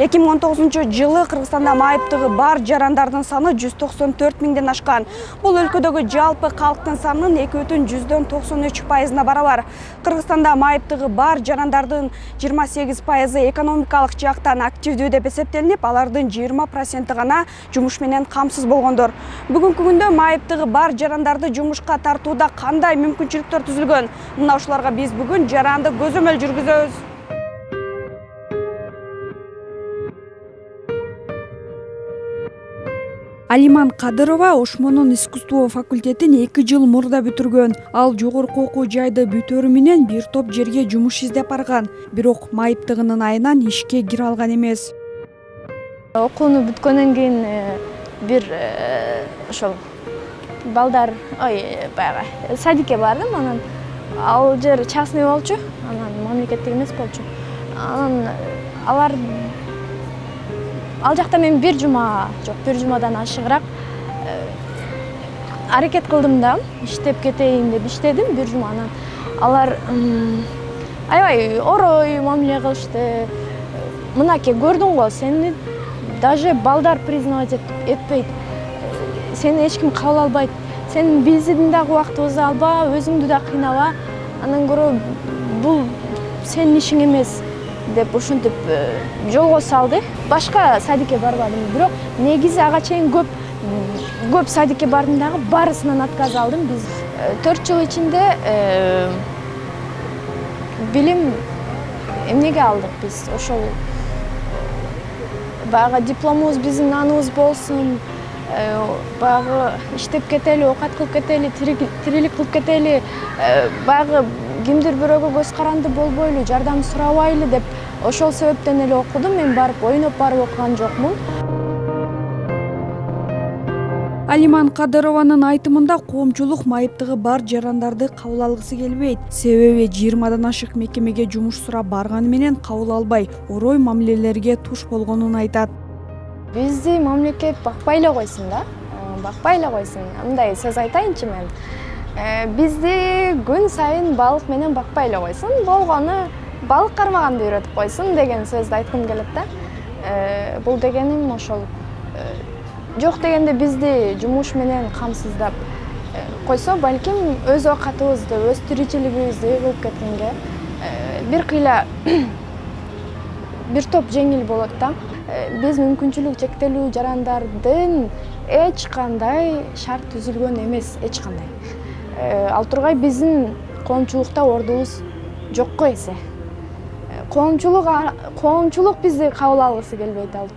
эки миң он тогузунчу жылы кыргызстанда майыптыгы бар жарандардын саны жүз токсон төрт миңден ашкан. Бул өлкөдөгү жалпы калктын санынын эки бүтүн жүздөн токсон үч пайызына барабар. Кыргызстанда майыптыгы бар жарандардын жыйырма сегиз пайызы экономикалык жактан активдүү деп эсептелинип алардын жыйырма проценти гана жумуш менен камсыз болгондор. Бүгүнкү күндө майыптыгы бар жарандарды жумушка тартууда кандай мүмкүнчүлүктөр түзүлгөн? Мына ушуларга биз бүгүн жаранды көзөмөл жүргүзөбүз алиман кадырова ошмонун искусство факультетин эки жыл мурда бүтүргөн. Ал жогорку окуу жайды бүтөрү менен бир топ жерге жумуш издеп барган. Бирок майыптыгынын айынан ишке кире алган эмес. Окууну бүткөндөн кийин э, бир э, ошол балдар ой баягы садикке бардым. Анан ал жер частный болчу. Анан мамлекеттик эмес болчу. Анан алар ал жакта мен бир жума жок бир жумадан ашыгыраак э, аракет кылдым да иштеп кетейин деп иштедим бир жума анан алар аябай орой мамиле кылышты. Мынакей көрдүң го сени даже балдар признавать этпейт. Сени эч ким кабыл албайт. Сен биздин дагы убактыбызды алба өзүңдү да кыйнаба андан көрө бул сенин ишиң эмес деп ушинтип э, жолго салды. Башка садикке барбадым. Бирок негизи ага чейин көп көп садикке бардым дагы баарысынан отказ алдым биз. Э, төрт жыл ичинде э, билим эмнеге алдык биз? Ошол баягы дипломубуз биздин наныбыз болсун баягы иштеп кетели оокат кылып кетели тирилик кылып кетели баягы кимдир бирөөгө көз каранды болбойлу жардам сурабайлы деп ошол себептен эле окудум. Мен барып ойноп барып окуган жокмун. Алиман кадырованын айтымында коомчулук майыптыгы бар жарандарды кабыл алгысы келбейт. Себеби жыйырмадан ашык мекемеге жумуш сурап барганы менен кабыл албай орой мамилелерге туш болгонун айтат. Бизди мамлекет бакпай эле койсун да? Э, бакпай эле койсун. Мындай сөз айтайынчы мен. Э, бизди күн сайын балык менен бакпай эле койсун. Болгону балык кармаганды үйрөтүп койсун деген сөздү айткым келет да. Э, бул дегеним ошол жок дегенде бизди жумуш менен камсыздап койсо балким өз оокатыбызды өз тиричилигибизди кылып кеткенге бир кыйла бир топ жеңил болот да. Биз мүмкүнчүлүгү чектелүү жарандардын эч кандай шарт түзүлгөн эмес эч кандай. Э, ал тургай биздин коомчулукта ордубуз жокко эсе. э, коомчулук коомчулук бизди кабыл алгысы келбейт ал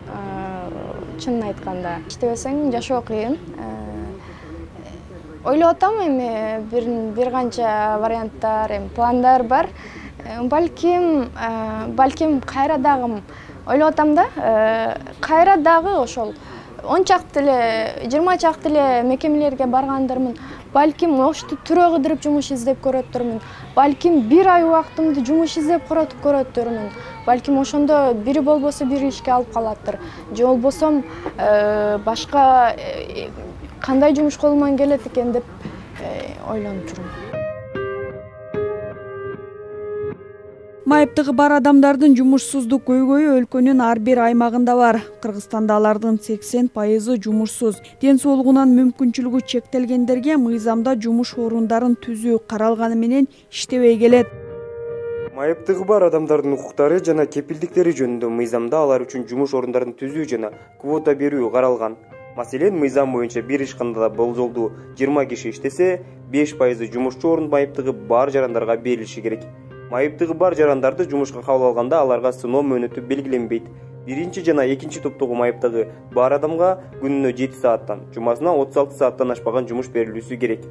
чынын айтканда. Иштебесең жашоо кыйын. Э, ойлоп атам эми бир канча варианттар эми пландар бар. Балким балким кайра дагы ойлоп атам да э, кайра дагы ошол он чакты эле жыйырма чакты эле мекемелерге баргандырмын балким ошентип түрө кыдырып жумуш издеп көрөттүрмүн балким бир ай убактымды жумуш издеп коротуп көрөттүрмүн балким ошондо бири болбосо бири ишке алып калаттыр же болбосо э, башка э, кандай жумуш колуман келет экен деп ойлонуп жүрөм майыптыгы бар адамдардын жумушсуздук көйгөйү өлкөнүн ар бир аймагында бар. Кыргызстанда алардын сексен пайызы жумушсуз. Ден соолугунан мүмкүнчүлүгү чектелгендерге мыйзамда жумуш орундарын түзүү каралганы менен иштебей келет. Майыптыгы бар адамдардын укуктары жана кепилдиктери жөнүндө мыйзамда алар үчүн жумуш орундарын түзүү жана квота берүү каралган. Маселен мыйзам боюнча бир ишканада болжолдуу жыйырма киши иштесе беш пайызы жумушчу орун майыптыгы бар жарандарга берилиши керек майыптыгы бар жарандарды жумушка кабыл алганда аларга сыноо мөөнөтү белгиленбейт биринчи жана экинчи топтогу майыптыгы бар адамга күнүнө жети сааттан жумасына отуз алты сааттан ашпаган жумуш берилүүсү керек.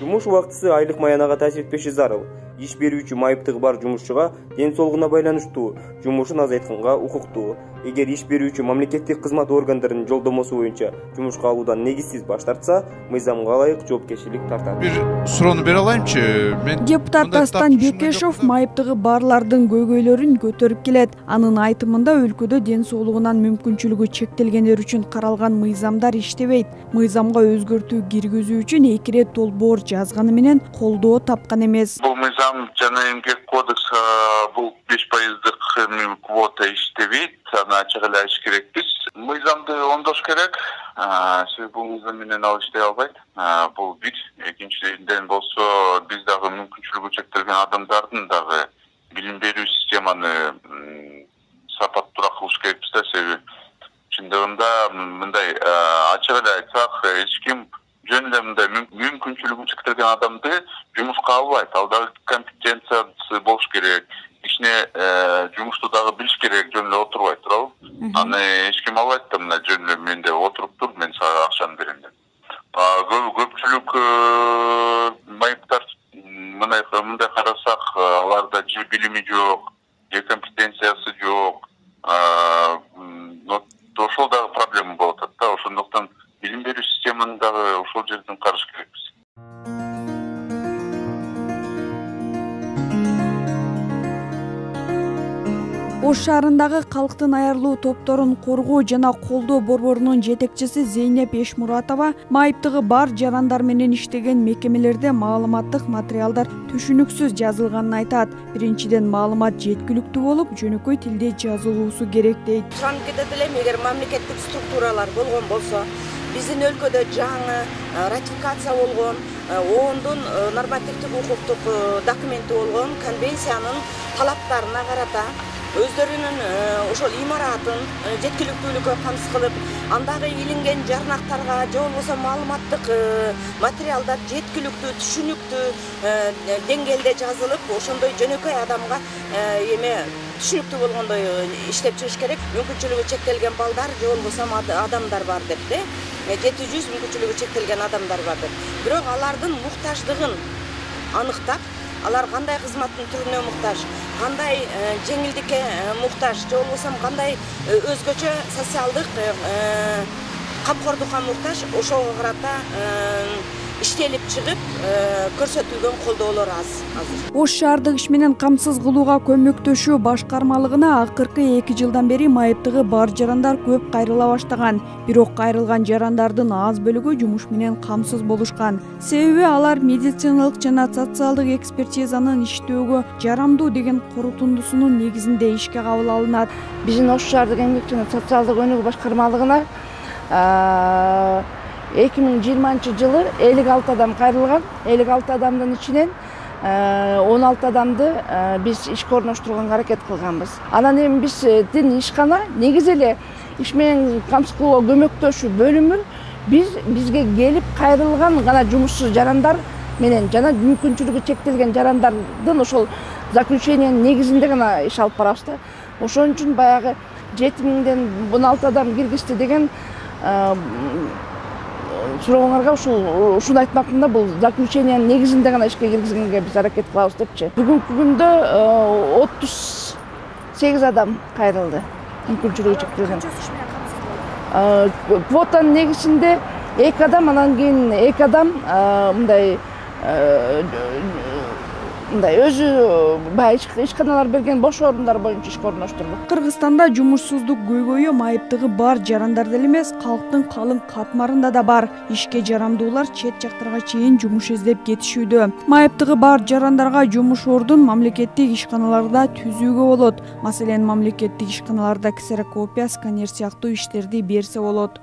Жумуш убактысы айлык маянага таасир этпеши зарыл. Иш берүүчү майыптыгы бар жумушчуга ден соолугуна байланыштуу жумушун азайтканга укуктуу. Эгер иш берүүчү мамлекеттик кызмат органдарынын жолдомосу боюнча жумушка алуудан негизсиз баш тартса мыйзамга ылайык жоопкерчилик тартат. Бир суроону бере алайынчы мен депутат дастан бекешов майыптыгы барлардын көйгөйлөрүн көтөрүп келет. Анын айтымында өлкөдө ден соолугунан мүмкүнчүлүгү чектелгендер үчүн каралган мыйзамдар иштебейт мыйзамга өзгөртүү киргизүү үчүн эки ирет долбоор жазганы менен колдоо тапкан эмес бул мыйзам жана эмгек кодекс бул беш пайыздык квота иштебейт аны ачык эле айтыш керекпиз мыйзамды оңдош керек. Себеби бул мыйзам менен ал иштей албайт бул бир экинчиден болсо биз дагы мүмкүнчүлүгү чектелген адамдардын дагы билим берүү системаны керекпиз да себеби чындыгында мындай ачык эле айтсак эч ким жөн эле мындай мүмкүнчүлүгү чектелген адамды жумушка албайт. Ал дагы компетенциясы болуш керек. Ичине э, жумушту дагы билиш керек жөн эле отурбай туурабы аны эч ким албайт да мына жөн эле менде отуруп тур мен сага акчаны берем деп. Көпчүлүк э, майыптар мындай мындай карасак аларда же билими жок ош шаарындагы калктын аярлуу топторун коргоо жана колдоо борборунун жетекчиси зейнеп эшмуратова майыптыгы бар жарандар менен иштеген мекемелерде маалыматтык материалдар түшүнүксүз жазылганын айтат. Биринчиден маалымат жеткиликтүү болуп жөнөкөй тилде жазылуусу керек дейт. Суранып кетет элем эгер мамлекеттик структуралар болгон болсо биздин өлкөдө жаңы ратификация болгон оондун нормативдик укуктук документи болгон конвенциянын талаптарына карата өздөрүнүн э, ошол имаратын э, жеткиликтүүлүккө камсыз кылып андагы илинген жарнактарга же болбосо маалыматтык э, материалдар жеткиликтүү түшүнүктүү деңгээлде жазылып ошондой жөнөкөй адамга эме түшүнүктүү болгондой иштеп чыгыш керек. Мүмкүнчүлүгү чектелген балдар же болбосо адамдар бар деп да жети жүз мүмкүнчүлүгү чектелген адамдар бар деп. Бирок алардын муктаждыгын аныктап алар кандай кызматтын түрүнө муктаж кандай э, жеңилдикке э, муктаж же болбосо кандай э, өзгөчө социалдык камкордукка муктаж ошого карата иштелип чыгып көрсөтүлгөн колдоолор аз азыр. Ош шаардык иш менен камсыз кылууга көмөктөшүү башкармалыгына акыркы эки жылдан бери майыптыгы бар жарандар көп кайрыла баштаган. Бирок кайрылган жарандардын аз бөлүгү жумуш менен камсыз болушкан. Себеби алар медициналык жана социалдык экспертизанын иштөөгө жарамдуу деген корутундусунун негизинде ишке кабыл алынат. Биздин ош шаардык эмгек жана социалдык өнүгүү башкармалыгына эки миң жыйырманчы жылы элүү алты адам кайрылган. Элүү алты адамдын ичинен э, он алты адамды э, биз ишке орноштурганга аракет кылганбыз. Анан эми биздин ишкана негизи эле иш менен камсыз кылууга көмөктөшүү бөлүмү биз бизге келип кайрылган гана жумушсуз жарандар менен жана мүмкүнчүлүгү чектелген жарандардын ошол заключениянын негизинде гана иш алып барабыз да. Ошон үчүн баягы жети миңден он алты адам киргизди деген сурооңорго ушул ушуну айтмакмын да бул заключениянын негизинде гана ишке киргизгенге биз аракет кылабыз депчи. Бүгүнкү күндө э, отуз сегиз адам кайрылды. Мүмкүнчүлүгү чектелген. Э, квотанын негизинде эки адам анан кийин эки адам э, мындай мындай өзү баягы ишканалар берген бош орундар боюнча ишке орноштурдук кыргызстанда жумушсуздук көйгөйү майыптыгы бар жарандарда эле эмес калктын калың катмарында да бар. Ишке жарамдуулар чет жактарга чейин жумуш издеп кетишүүдө. Майыптыгы бар жарандарга жумуш ордун мамлекеттик ишканаларда түзүүгө болот. Маселен мамлекеттик ишканаларда ксерокопия сканер сыяктуу иштерди берсе болот